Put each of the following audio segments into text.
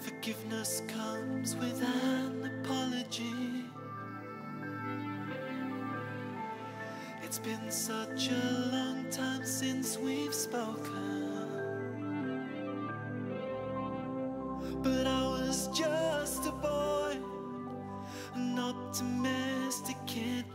Forgiveness comes with an apology. It's been such a long time since we've spoken. But I was just a boy, an optimistic kid.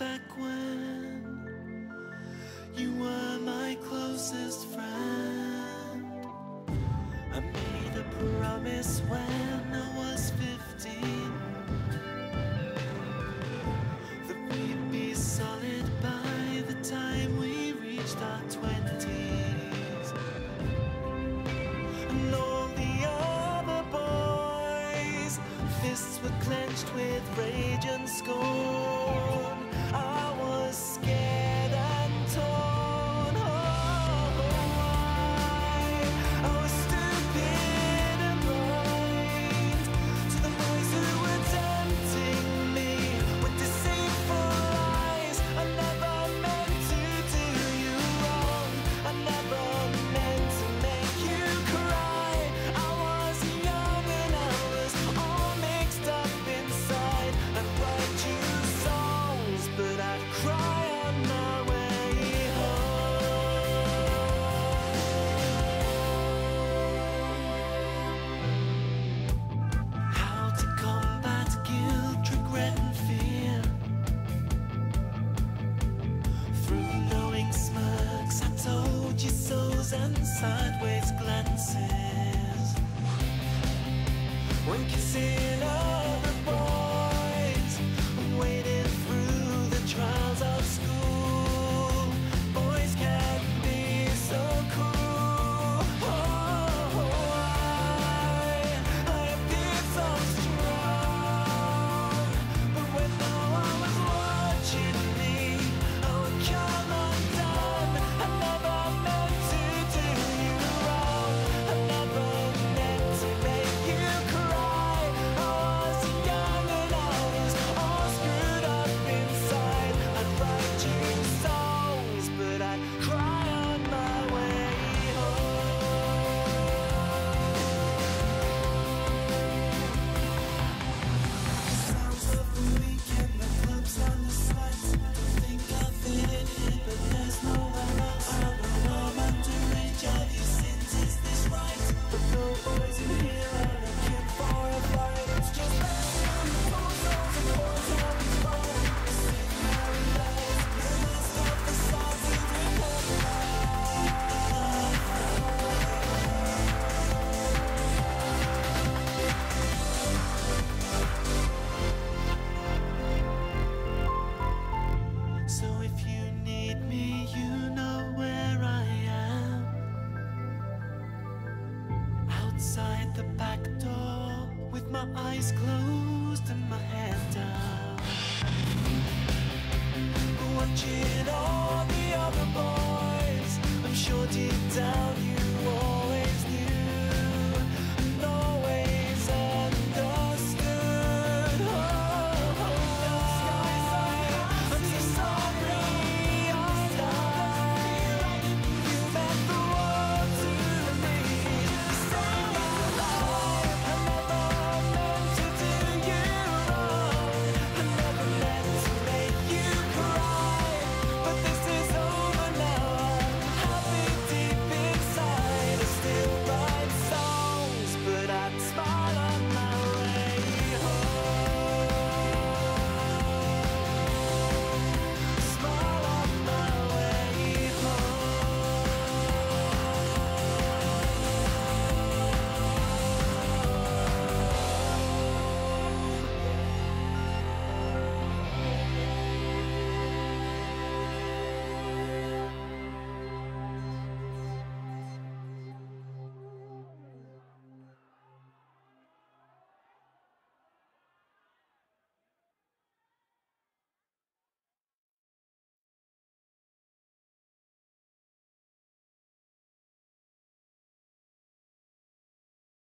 and sideways glances When kissing. inside the back door with my eyes closed and my head down. Watching all the other boys, I'm sure deep down you.